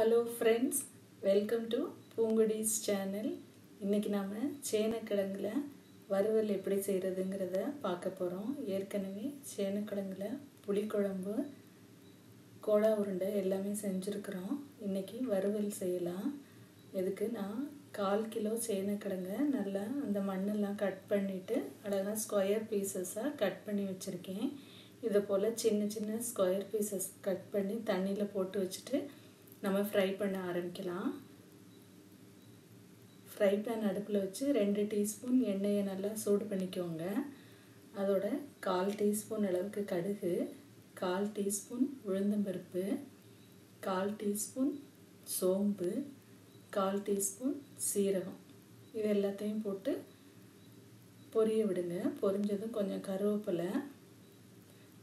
Hello friends welcome to Poonkudis channel இன்றைக்கி நாம் சேனக்கிழங்குல வறுவல் எப்படி செய்கிறதுங்கிறத பார்க்க போகிறோம் ஏற்கனவே சேனக்கிழங்குல புளிக்குழம்பு கோலா உருண்டை எல்லாமே செஞ்சுருக்குறோம். இன்றைக்கி வறுவல் செய்யலாம். இதுக்கு நான் கால் கிலோ சேனக்கிழங்க நல்லா அந்த மண்ணெல்லாம் கட் பண்ணிவிட்டு அழகாக ஸ்கொயர் பீசஸாக கட் பண்ணி வச்சுருக்கேன். இதை போல் சின்ன சின்ன ஸ்கொயர் பீசஸ் கட் பண்ணி தண்ணியில் போட்டு வச்சுட்டு நம்ம ஃப்ரை பண்ண ஆரம்பிக்கலாம். ஃப்ரை பேன் அடுப்பில் வச்சு ரெண்டு டீஸ்பூன் எண்ணெயை நல்லா சூடு பண்ணிக்கோங்க. அதோட கால் டீஸ்பூன் அளவுக்கு கடுகு கால் டீஸ்பூன் உளுந்தம்பருப்பு கால் டீஸ்பூன் சோம்பு கால் டீஸ்பூன் சீரகம். இது எல்லாத்தையும் போட்டு பொரிய விடுங்க. பொரிஞ்சதும் கொஞ்சம் கருவேப்பிலை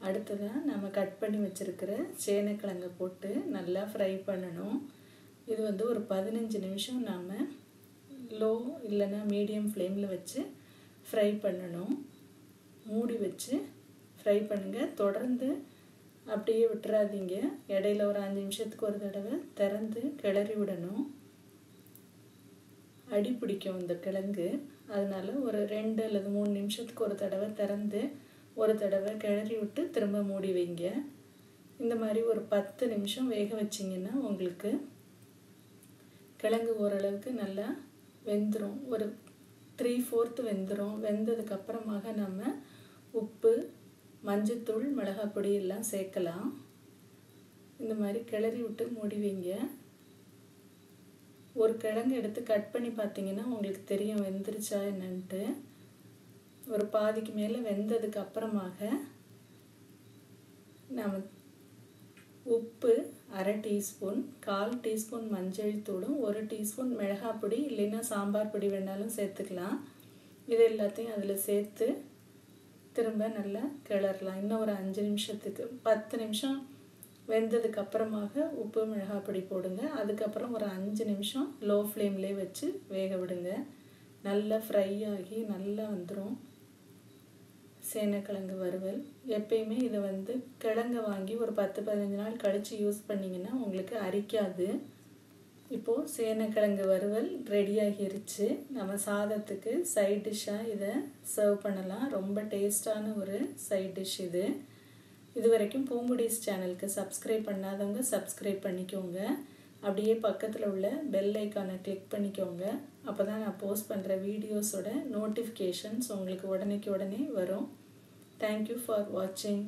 அடுத்ததாக நம்ம கட் பண்ணி வச்சுருக்கிற சேனைக்கிழங்கை போட்டு நல்லா ஃப்ரை பண்ணணும். இது வந்து ஒரு பதினஞ்சு நிமிஷம் நாம் லோ இல்லைன்னா மீடியம் ஃப்ளேமில் வச்சு ஃப்ரை பண்ணணும். மூடி வச்சு ஃப்ரை பண்ணுங்கள் தொடர்ந்து அப்படியே விட்டுறாதீங்க. இடையில ஒரு அஞ்சு நிமிஷத்துக்கு ஒரு தடவை திறந்து கிளறி விடணும். அடி பிடிக்கும் இந்த கிழங்கு. அதனால் ஒரு ரெண்டு அல்லது மூணு நிமிஷத்துக்கு ஒரு தடவை திறந்து ஒரு தடவை கிளறி விட்டு திரும்ப மூடி வைங்க. இந்த மாதிரி ஒரு பத்து நிமிஷம் வேக வச்சிங்கன்னா உங்களுக்கு கிழங்கு ஓரளவுக்கு நல்லா வெந்துடும் ஒரு த்ரீ ஃபோர்த்து வெந்துடும் வெந்ததுக்கப்புறமாக நம்ம உப்பு மஞ்சத்தூள் மிளகாய் பொடி எல்லாம் சேர்க்கலாம். இந்த மாதிரி கிளறி விட்டு மூடி வைங்க. ஒரு கிழங்கு எடுத்து கட் பண்ணி பார்த்தீங்கன்னா உங்களுக்கு தெரியும் வெந்துருச்சா என்னன்ட்டு. ஒரு பாதிக்கு மேலே வெந்ததுக்கு அப்புறமாக நம்ம உப்பு அரை டீஸ்பூன் கால் டீஸ்பூன் மஞ்சள் தூளும் ஒரு டீஸ்பூன் மிளகாய் பொடி இல்லைன்னா சாம்பார் பொடி வேணாலும் சேர்த்துக்கலாம். இது எல்லாத்தையும் அதில் சேர்த்து திரும்ப நல்லா கிளறலாம். இன்னும் ஒரு அஞ்சு நிமிஷத்துக்கு பத்து நிமிஷம் வெந்ததுக்கு அப்புறமாக உப்பு மிளகாய் பொடி போடுங்க. அதுக்கப்புறம் ஒரு அஞ்சு நிமிஷம் லோ ஃப்ளேம்லேயே வச்சு வேக விடுங்க. நல்லா ஃப்ரை ஆகி நல்லா வந்துடும் சேனைக்கிழங்கு வறுவல். எப்பயுமே இதை வந்து கிழங்க வாங்கி ஒரு பத்து பதினஞ்சு நாள் கழித்து யூஸ் பண்ணிங்கன்னா உங்களுக்கு அரிக்காது. இப்போது சேனைக்கிழங்கு வறுவல் ரெடியாகிருச்சு நம்ம சாதத்துக்கு சைட் டிஷ்ஷாக இதை சர்வ் பண்ணலாம். ரொம்ப டேஸ்டான ஒரு சைட் டிஷ் இது. இது வரைக்கும் பூங்குடிஸ் சேனலுக்கு சப்ஸ்கிரைப் பண்ணாதவங்க சப்ஸ்கிரைப் பண்ணிக்கோங்க. அப்படியே பக்கத்தில் உள்ள பெல் ஐக்கானை கிளிக் பண்ணிக்கோங்க. அப்போ தான் நான் போஸ்ட் பண்ணுற வீடியோஸோட நோட்டிஃபிகேஷன்ஸ் உங்களுக்கு உடனேக்கு உடனே வரும். தேங்க்யூ ஃபார் வாட்சிங்